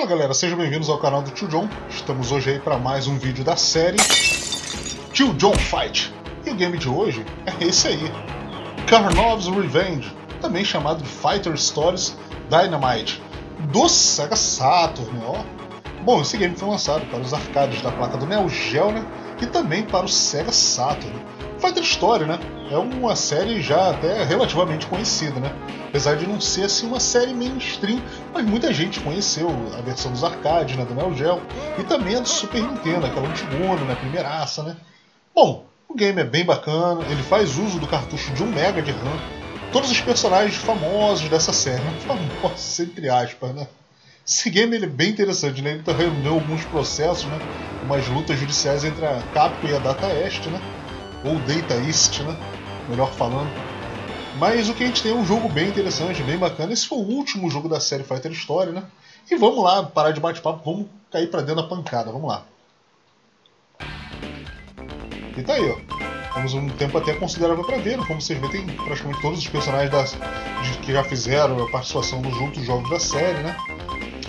Fala galera, sejam bem-vindos ao canal do Tio John. Estamos hoje aí para mais um vídeo da série Tio John Fight. E o game de hoje é esse aí, Karnov's Revenge, também chamado de Fighter Stories Dynamite, do Sega Saturn, ó. Bom, esse game foi lançado para os arcades da placa do Neo Geo, né? E também para o Sega Saturn. Fighter Story, né? É uma série já até relativamente conhecida, né? Apesar de não ser assim uma série mainstream, mas muita gente conheceu a versão dos arcades, né, do Neo Geo, e também a do Super Nintendo, aquela antigona, né, primeiraça, né? Bom, o game é bem bacana, ele faz uso do cartucho de 1 MB de RAM. Todos os personagens famosos dessa série, né? famosos entre aspas, né? Esse game ele é bem interessante, né? Ele tá reunindo alguns processos, né? Umas lutas judiciais entre a Capcom e a Data East, né? ou Data East, né? Melhor falando. Mas o que a gente tem é um jogo bem interessante, bem bacana. Esse foi o último jogo da série Fighter Story, né? E vamos lá, parar de bate-papo, vamos cair pra dentro da pancada, vamos lá. E tá aí, ó. Temos um tempo até considerável para ver, né? como vocês veem, tem praticamente todos os personagens das, de, que já fizeram a participação nos outros jogos da série, né?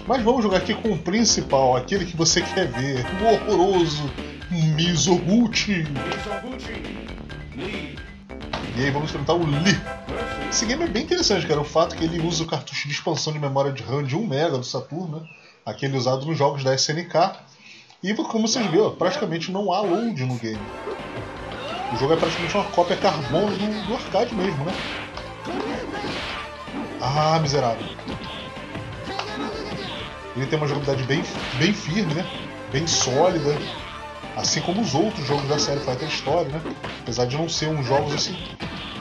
Mas vamos jogar aqui com o principal, aquele que você quer ver, o horroroso Mizoguchi. E aí vamos enfrentar o Lee. Esse game é bem interessante, cara. O fato que ele usa o cartucho de expansão de memória de RAM de 1 MB do Saturno, né? aquele usado nos jogos da SNK. E como vocês viram, praticamente não há load no game. O jogo é praticamente uma cópia carbono do, do arcade mesmo, né? Ah, miserável. Ele tem uma jogabilidade bem, bem firme, né? Bem sólida assim como os outros jogos da série Fighter Story, né? Apesar de não ser uns jogos assim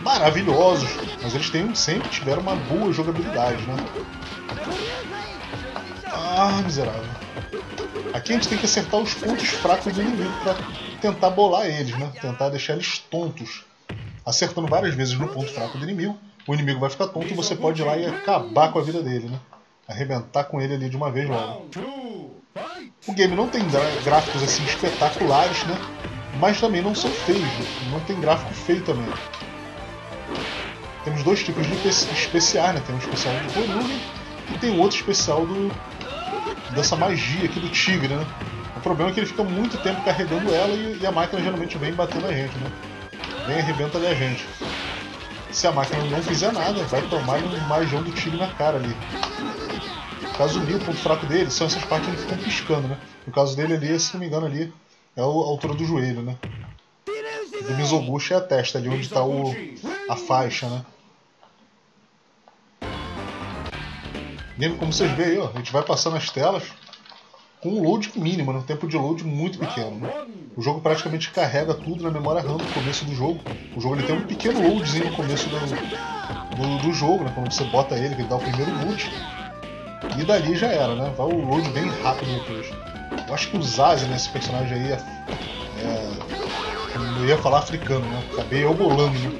maravilhosos, mas eles têm, sempre tiveram uma boa jogabilidade, né? Ah, miserável. Aqui a gente tem que acertar os pontos fracos do inimigo para tentar bolar eles, né? Tentar deixar eles tontos. Acertando várias vezes no ponto fraco do inimigo, o inimigo vai ficar tonto e você pode ir lá e acabar com a vida dele, né? Arrebentar com ele ali de uma vez logo. O game não tem gráficos assim espetaculares, né? Mas também não são feios, não tem gráfico feio também. Temos dois tipos de especiais, né? Tem um especial de volume e tem outro especial do dessa magia aqui do tigre, né? O problema é que ele fica muito tempo carregando ela e, e a máquina geralmente vem batendo a gente, né? Vem arrebenta ali a gente. Se a máquina não fizer nada, vai tomar um magião do tigre na cara ali. No caso do o ponto fraco dele são essas partes que ficam piscando, né? No caso dele ali, se não me engano, ali é a altura do joelho, né? Do Mizoguchi é a testa, ali onde está o, a faixa, né? Como vocês veem aí, ó, a gente vai passando as telas com um load mínimo, né? um tempo de load muito pequeno. Né? O jogo praticamente carrega tudo na memória RAM no começo do jogo. O jogo ele tem um pequeno loadzinho no começo do, do, do jogo, né? quando você bota ele, que ele dá o primeiro boot. E dali já era, né? Vai o load bem rápido depois. Eu acho que o Zazi, né, esse personagem aí, é, é, eu ia falar africano, né? Acabei eu bolando, né?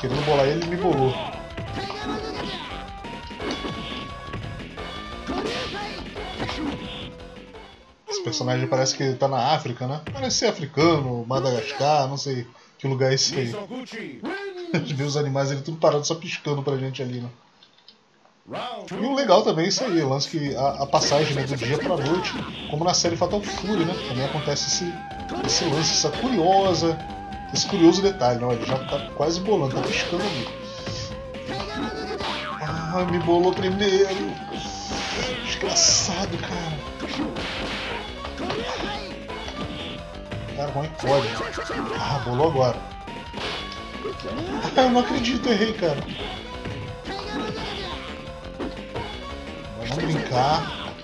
Querendo bolar ele, ele me bolou. Esse personagem parece que tá na África, né? Parece ser africano, Madagascar, não sei que lugar é esse aí. A gente vê os animais ele tudo parado só piscando pra gente ali, né? E o legal também é isso aí, o lance que a, a passagem né, do dia pra noite, como na série Fatal Fury, né? Também acontece esse, esse lance, essa curiosa, esse curioso detalhe, né? Ele já tá quase bolando, tá piscando ali. Ah, me bolou primeiro. Desgraçado, cara. Cara, como é que pode? Ah, bolou agora. Ah, eu não acredito, errei, cara. Vamos brincar.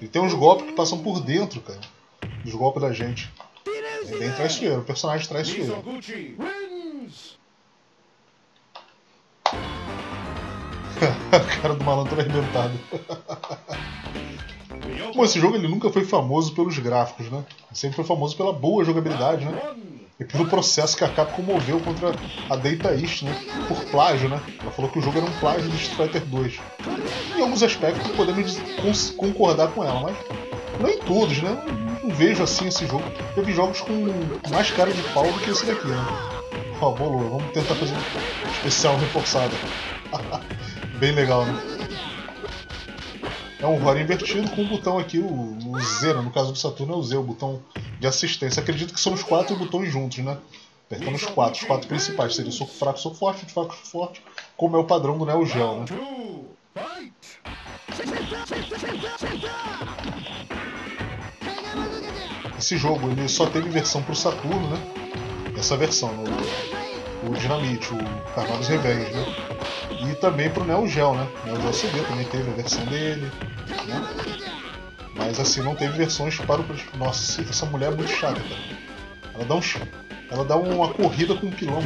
Ele tem uns golpes que passam por dentro, cara. Os golpes da gente. É bem traiçoeiro, o personagem traiçoeiro. a cara do malandro arrebentado. Bom, esse jogo ele nunca foi famoso pelos gráficos, né? Ele sempre foi famoso pela boa jogabilidade, né? E pelo processo que a Capcom moveu contra a Data East, né? Por plágio, né? Ela falou que o jogo era um plágio do Street Fighter 2. Em alguns aspectos podemos concordar com ela, mas não em todos, né? Não, não vejo assim esse jogo. Vi jogos com mais cara de pau do que esse daqui, né? Ó, oh, bolou. Vamos tentar fazer um especial reforçado. Bem legal, né? É um horror invertido com o botão aqui, o, o Z, né? no caso do Saturno é o Z, o botão de assistência. Acredito que são os quatro botões juntos, né? Apertando os quatro, os quatro principais. Seria soco fraco, soco forte, fraco, soco forte, como é o padrão do Neo Geo, né? Esse jogo ele só teve versão para o Saturno, né? Essa versão, o, o Dynamite, o Carnaval Revenge, né? E também para o Neo Geo, né? Neo Geo CD também teve a versão dele, né? Mas assim, não teve versões para o. Nossa, essa mulher é muito chata, cara. Ela dá um. Ela dá uma corrida com um pilão,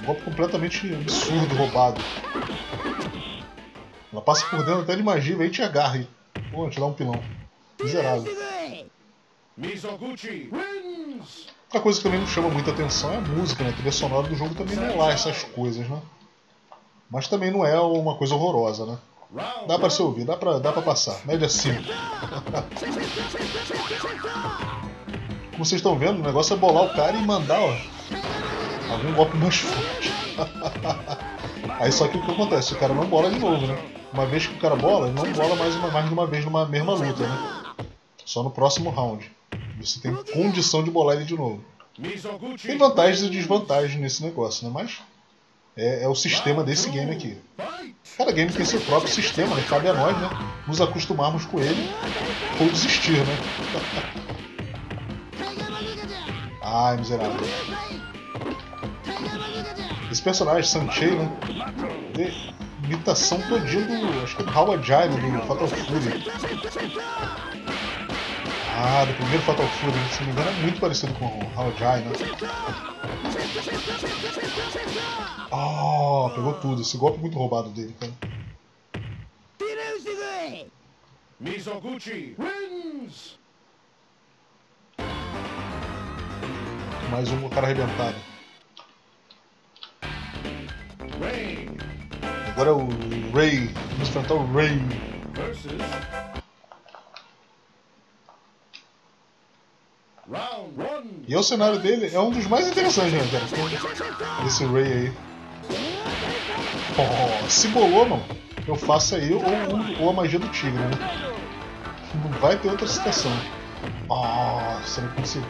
Um golpe completamente absurdo, roubado. Passa por dentro até de magia, e te agarra e. Pô, te dá um pilão. Miserável. Outra coisa que também não chama muita atenção é a música, né? A trilha sonora do jogo também não é lá essas coisas, né? Mas também não é uma coisa horrorosa, né? Dá pra se ouvir, dá pra, dá pra passar. Média 5. Como vocês estão vendo, o negócio é bolar o cara e mandar, ó, algum golpe mais forte. Aí só que o que acontece? O cara não bola de novo, né? Uma vez que o cara bola, ele não bola mais, uma, mais de uma vez numa mesma luta, né? Só no próximo round. Você tem condição de bolar ele de novo. Tem vantagens e desvantagens nesse negócio, né? Mas é, é, o sistema desse game aqui. Cada game tem seu próprio sistema, né? Cabe a nós, né? Nos acostumarmos com ele ou desistir, né? Ai, miserável. Esse personagem, Sanchei, né? Imitação todinha do. Acho que é do Howard do Fatal Fury. Ah, do primeiro Fatal Fury, se não me engano, é muito parecido com o Howard Giant, né? Oh, pegou tudo. Esse golpe é muito roubado dele, cara. Mizoguchi wins! Mais um cara arrebentado. Agora é o Ray. Vamos enfrentar o Ray. E é o cenário dele é um dos mais interessantes, né, cara? Esse Ray aí. Oh, se bolou, mano. Eu faço aí ou, ou a magia do tigre, né? Não vai ter outra situação. Nossa, não consigo.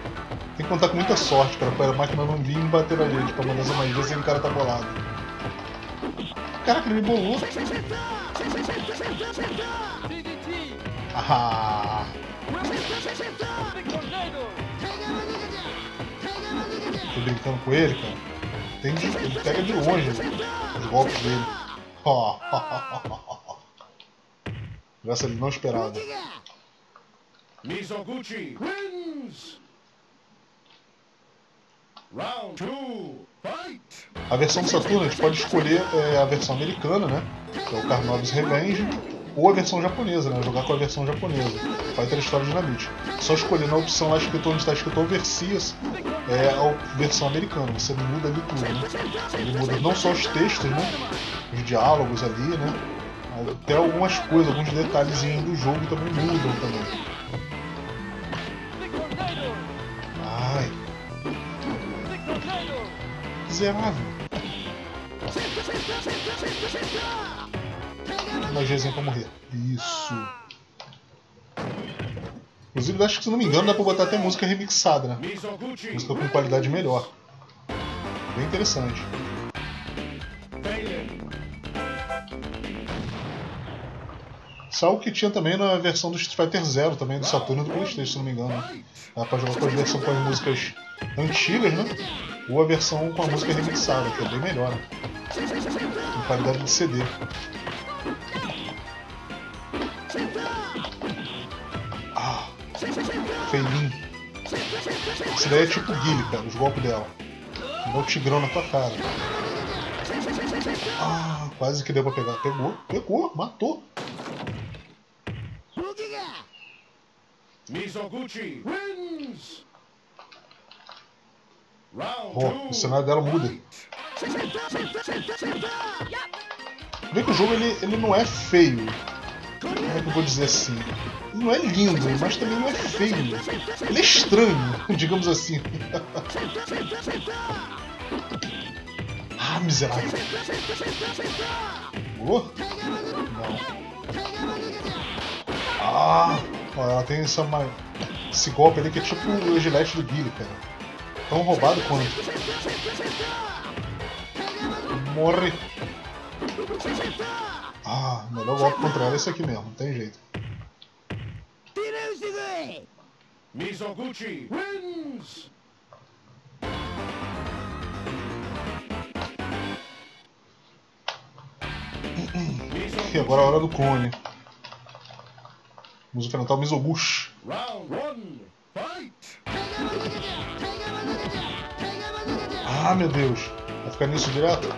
Tem que contar com muita sorte, cara, para a máquina não vir bater na gente pra mandar essa magia sem o cara tá bolado. Caraca, ele me bolou. Ah. Tô brincando com ele, cara. Tem de, ele pega de longe os golpes dele. Oh. Graças a ele não esperava. Mizoguchi wins! Round two, fight! A versão do Saturno a gente pode escolher é, a versão americana, né? Que é o Carnobis Revenge, ou a versão japonesa, né? Jogar com a versão japonesa. Fighter Story Dynamite. Só escolher na opção lá escrito onde está escrito Overseas é a versão americana. Você muda ali tudo, né? Ele muda não só os textos, né? Os diálogos ali, né? Até algumas coisas, alguns detalhezinhos do jogo também mudam também. Miserável. Magiazinha pra morrer. Isso. Inclusive, acho que se não me engano, dá pra botar até música remixada, né? Música com qualidade melhor. Bem interessante. Algo que tinha também na versão do Street Fighter Zero, também do Saturno e do Playstation, se não me engano. Dá pra jogar com as com as músicas antigas, né? Ou a versão com a música remixada, que é bem melhor, né? com qualidade de CD. Ah, Feilin. Esse daí é tipo Guile, cara, os golpes dela. Dá o tigrão na tua cara. Ah, quase que deu pra pegar. Pegou, pegou, matou. Mizoguchi wins! O cenário dela muda. Vê que o jogo ele, ele não é feio. Como é que eu vou dizer assim? Ele não é lindo, mas também não é feio. Ele é estranho, digamos assim. ah, miserável. Oh? Não. Ah! Ela tem essa, esse golpe ali que é tipo o gilete do Guile, cara. Tão roubado quanto. Morre! Ah, melhor golpe contra ela é esse aqui mesmo, não tem jeito. Mizoguchi wins! E agora é a hora do. Vamos enfrentar o Mizoguchi. Ah, meu Deus. Vai ficar nisso direto?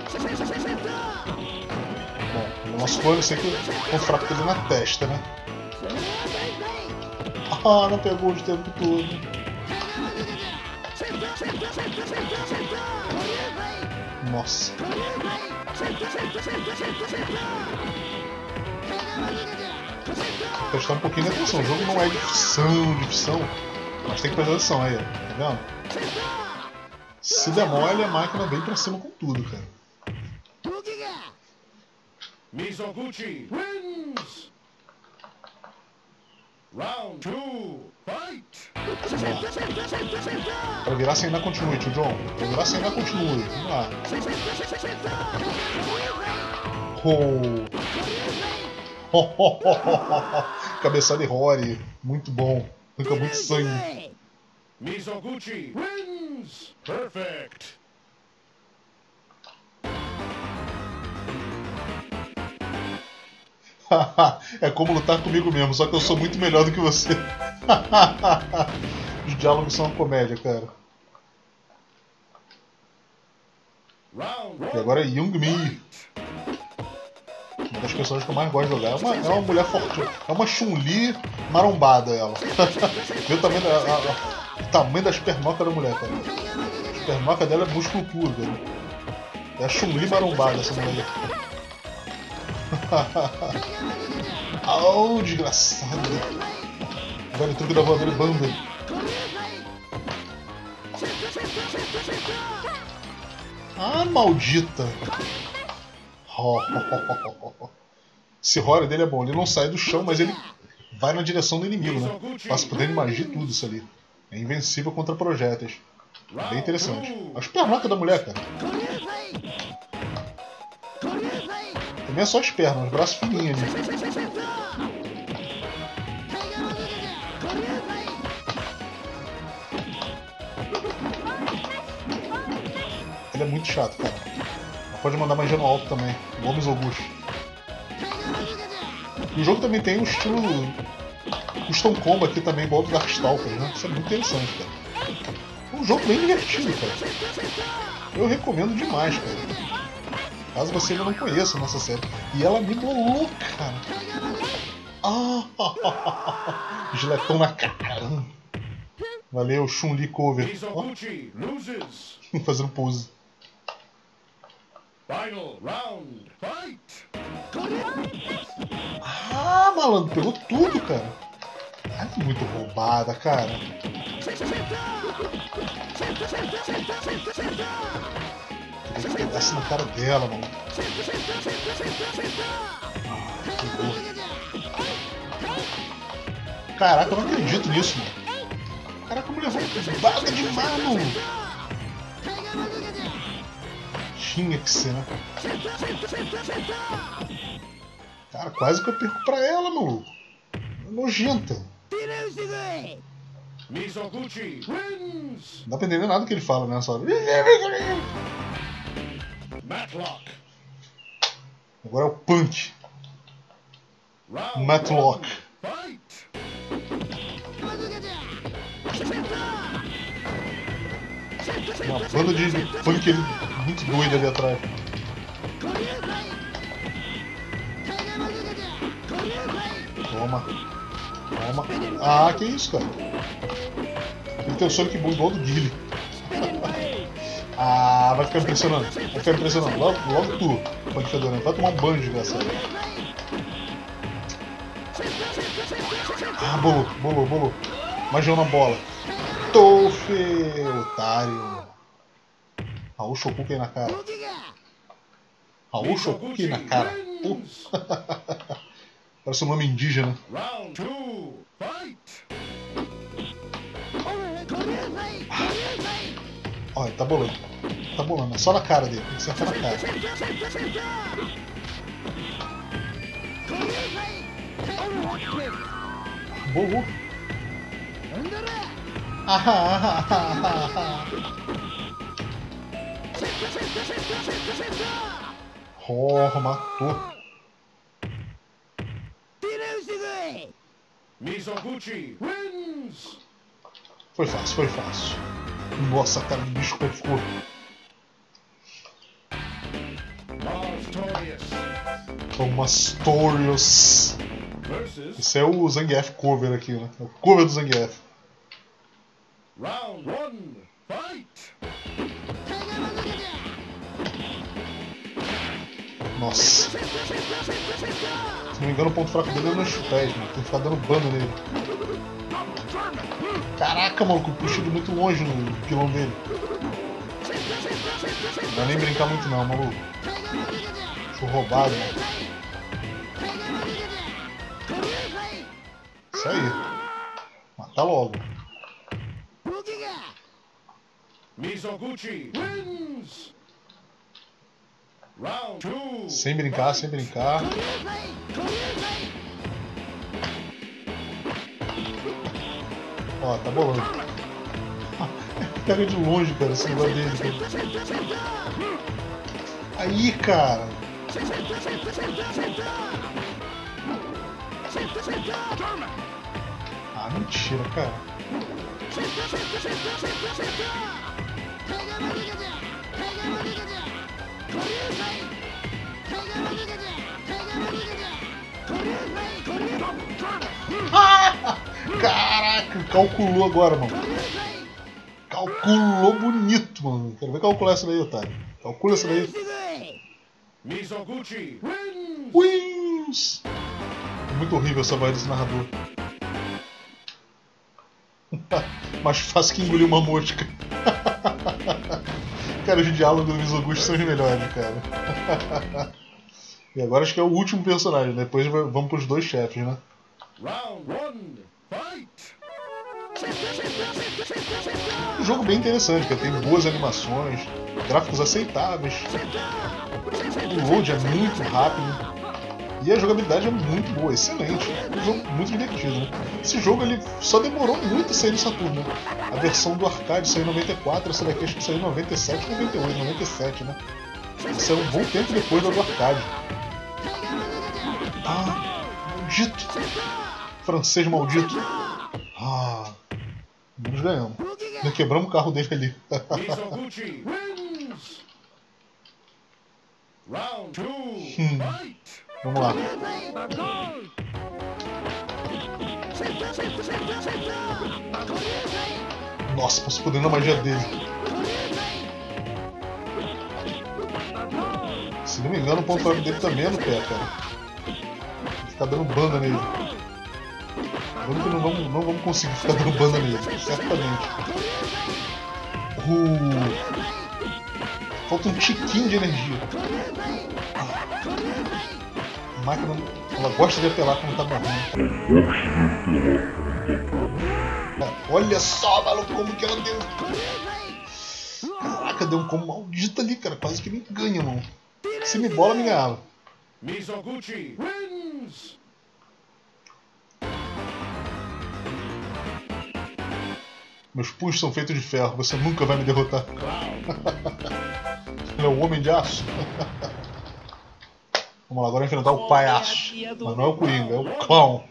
Bom, o nosso clone sei que um fraco na testa, né? Ah, não pegou de tempo todo. Nossa. Prestar um pouquinho de atenção. O jogo não é de ficção, de ficção. Mas tem que prestar atenção aí, tá vendo? Se demole, a máquina vem pra cima com tudo, cara. Mizoguchi wins! Round 2, fight! Pra virar sem ainda continue, tio John. Pra virar sem ainda continue. Vamos lá. Oh. Cabeçada de Rory. Muito bom. Fica muito sangue. Mizoguchi wins! Perfect! é como lutar comigo mesmo, só que eu sou muito melhor do que você. Os diálogos são uma comédia, cara. E agora é Young Mi. Uma das pessoas que eu mais gosto de jogar. É uma, é uma mulher forte. É uma Chun-Li marombada ela. Tamanho, da, a, a, o tamanho das pernocas da mulher, cara. As pernocas dela é músculo puro, cara. É a Chun-Li marombada essa mulher. oh, desgraçado. Agora o truque da voadora banda. Ah, maldita. Esse horror dele é bom. Ele não sai do chão, mas ele vai na direção do inimigo, né? Passa poder de magia tudo isso ali. É invencível contra projéteis. Bem interessante. As pernocas da mulher, cara. Também é só as pernas, os braços fininhos ali. Ele é muito chato, cara. Ela pode mandar magia no alto também, Gomes Augusto. E o jogo também tem um estilo custom combo aqui também, igual do Darkstalkers, né? Isso é muito interessante, cara. É um jogo bem divertido, cara. Eu recomendo demais, cara. Caso você ainda não conheça a nossa série. E ela me bolou, cara. Ah, giletão na cara. Valeu, Chun-Li cover. Oh. Fazendo pose. Final round, fight! Ah, malandro, pegou tudo, cara. É muito roubada, cara. Tem que pegar na cara dela, mano. Caraca, eu não acredito nisso, mano. Caraca, a mulher roubada demais, mano. Tinha que ser, né? Cara, quase que eu perco pra ela, maluco. É nojenta. Não dá pra entender nada que ele fala nessa hora. Matlock. Agora é o Punk. Matlock. Uma banda de punk muito doida ali atrás. Toma. Toma. Ah, que isso, cara. Tem o Sonic Boom igual do Guile. Ah, vai ficar impressionando. Vai ficar impressionando. Logo, logo tu, pode fedorando. Vai tomar um banho de dessa. Ah, bolou, bolou, bolou. Magião na bola. Tofe, otário. Raul Shokuken na cara. Raul Shokuken na cara. Parece um nome indígena. Round two, fight! Olha, tá bolando. Tá bolando, é só na cara dele, tem que acertar na cara. Burro. Ah, ah, ah, ah, ah. Oh, matou. Mizoguchi wins! Foi fácil, foi fácil. Nossa, cara, o bicho ficou. Mastorius Tomastorius. Esse é o Zangief cover aqui, né? É o cover do Zangief. round one. Fight! Nossa. Se não me engano, o ponto fraco dele é nos pés, mano. Tem que ficar dando bando nele. Caraca, maluco, puxa ele muito longe no pilão dele. Não vai nem brincar muito não, maluco. Sou roubado, mano. Isso aí. Mata logo. Mizoguchi wins! Round two. Sem brincar, sem brincar. Ó, tá bolando. Pega de longe, cara, esse negócio dele. Cara. Aí, cara. Ah, mentira, cara. Ah! Caraca, calculou agora, mano. Calculou bonito, mano. Quero ver calcular essa daí, otário. Calcula essa daí. Mizoguchi wins! Muito horrível essa voz desse narrador. Mais fácil que engolir uma mosca. cara, os diálogos do Mizoguchi são os melhores, cara. e agora acho que é o último personagem. Depois vamos pros dois chefes, né? Round one. Fight! Um jogo bem interessante, que tem boas animações, gráficos aceitáveis, o load é muito rápido e a jogabilidade é muito boa, excelente. Um jogo muito divertido. Né? Esse jogo ele só demorou muito a sair no Saturno. Né? A versão do arcade saiu em 94, essa daqui acho que saiu em 97, 98, 97, né? Isso é um bom tempo depois da do arcade. Ah, maldito! Francês maldito! Ah, nós ganhamos. Nós quebramos o carro dele ali. Round two. Hmm. Vamos lá. Nossa, posso poder na magia dele. Se não me engano, o ponto fraco dele também é no pé, cara. Ficar dando banda nele. Vamos que não vamos, não vamos conseguir ficar dando banda nele, certamente. Uh, falta um tiquinho de energia. Máquina, ela gosta de apelar quando tá morrendo. Olha só, maluco, como que ela deu. Caraca, deu um combo maldito ali, cara. Quase que me ganha, mano. Se me bola, me ganhava. Mizoguchi wins! Meus punhos são feitos de ferro, você nunca vai me derrotar. Ele é o homem de aço. Vamos lá, agora enfrentar o palhaço. Mas não é o Coringa, é o clown.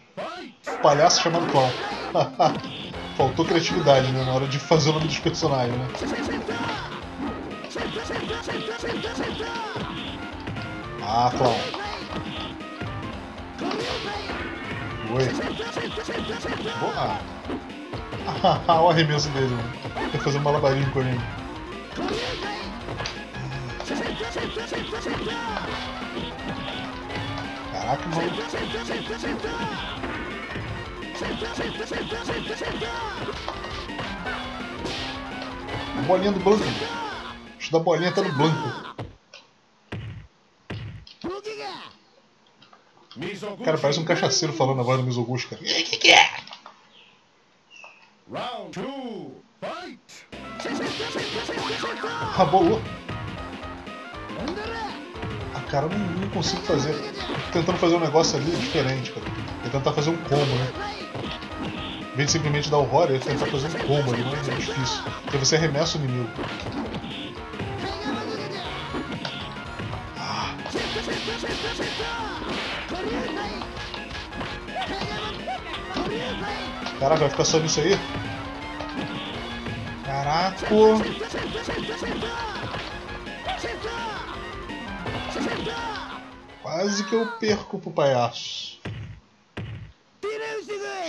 O palhaço chamado clown. Faltou criatividade né, na hora de fazer o nome dos personagens, né? Ah, clown. Oi. Boa. Ah, o arremesso dele. Quer fazer um malabarismo com ele. Caraca, mano. A bolinha do Blanco. Acho que a bolinha tá no Blanco. Mizoguchi Cara, parece um cachaceiro falando a voz do Mizoguchi, cara. Round two. Fight! Rabolou. Cara, não, não consigo fazer. Tô tentando fazer um negócio ali diferente, cara. Eu tentar fazer um combo, né? Em vez de simplesmente dar o horror, eu tentar fazer um combo ali, mas é difícil. Porque você arremessa o inimigo. Ah. Caraca, vai ficar só nisso aí? Caraca! Quase que eu perco pro palhaço.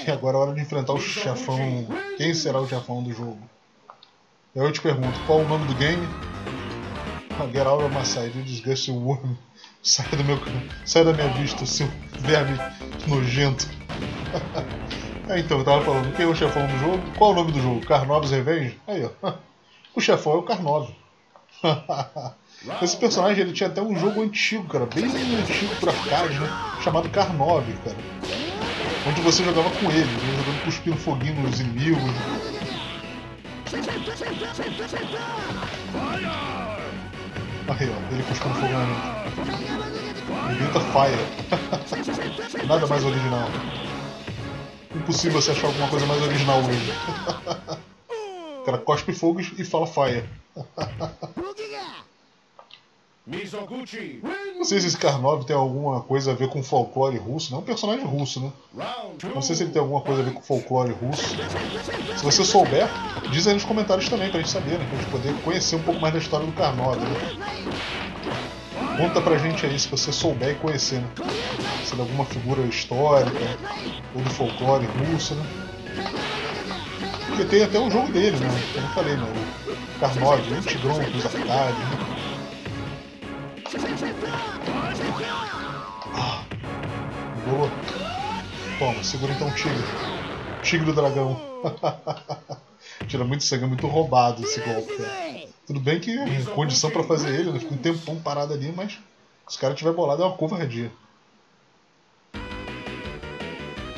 E agora é hora de enfrentar o chefão. Quem será o chefão do jogo? Eu te pergunto, qual o nome do game? Ah, Get out of my sight, you worm. Sai do meu Sai da minha vista, seu verme nojento. é, então, eu tava falando, quem é o chefão do jogo? Qual o nome do jogo? Carnoves Revenge? Aí, ó. O chefão é o Carnove. Esse personagem ele tinha até um jogo antigo, cara, bem antigo pro arcade, né? Chamado Carnove, cara. Onde você jogava com ele, né? jogando cuspindo foguinho nos inimigos. Aí, ó, ele cuspindo fogo. Grita Fire. Nada mais original. Impossível você achar alguma coisa mais original hoje. o cara cospe fogo e fala Fire. Mizoguchi Não sei se esse Karnov tem alguma coisa a ver com folclore russo, né? É um personagem russo, né? Não sei se ele tem alguma coisa a ver com folclore russo. Se você souber, diz aí nos comentários também pra gente saber, né? Pra gente poder conhecer um pouco mais da história do Karnov, né? Conta pra gente aí se você souber e conhecer, né? Se é alguma figura histórica ou do folclore russo, né? Porque tem até um jogo dele, né? Como eu falei, né? O Karnov, bem tigrão dos arcades, né? Boa. Toma, segura então o tigre. Tigre do dragão. Tira muito sangue, é muito roubado esse golpe. Tudo bem que condição pra fazer ele, né? Fica um tempão parado ali, mas se os caras tiver bolado é uma covardia.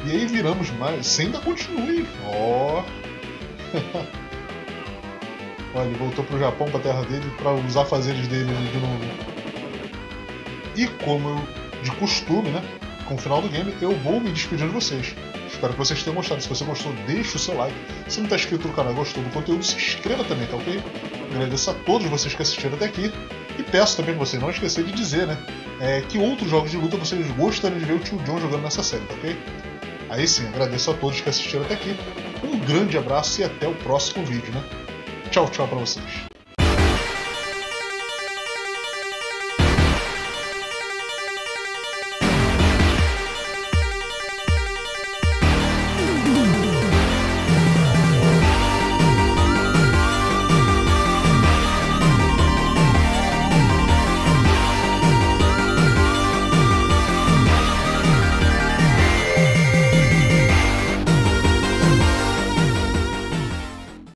E aí viramos mais. Você ainda continue. Ó. Olha, ele voltou pro Japão, pra terra dele, pra usar fazeres dele de novo. E como eu, de costume, né? Com o final do game, eu vou me despedir de vocês. Espero que vocês tenham gostado. Se você gostou, deixa o seu like. Se não está inscrito no canal e gostou do conteúdo, se inscreva também, tá ok? Agradeço a todos vocês que assistiram até aqui. E peço também que vocês não esqueçam de dizer, né? é, que outros jogos de luta vocês gostariam de ver o Tio John jogando nessa série, tá ok? Aí sim, agradeço a todos que assistiram até aqui. Um grande abraço e até o próximo vídeo, né? Tchau, tchau pra vocês.